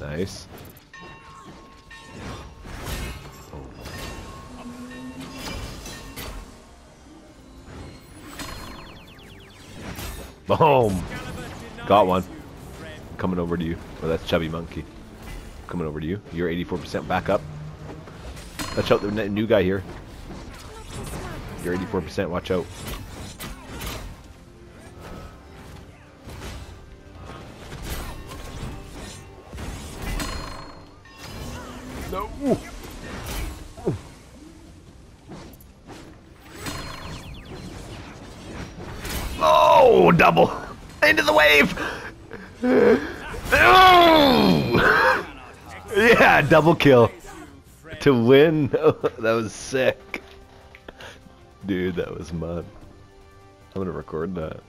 Nice. Boom! Got one. Coming over to you. Oh, that's Chubby Monkey. Coming over to you. You're 84% back up. Watch out, the new guy here. You're 84%, watch out. No! Oh, double! Into the wave! Oh! Yeah, double kill. To win? that was sick. Dude, that was mud. I'm gonna record that.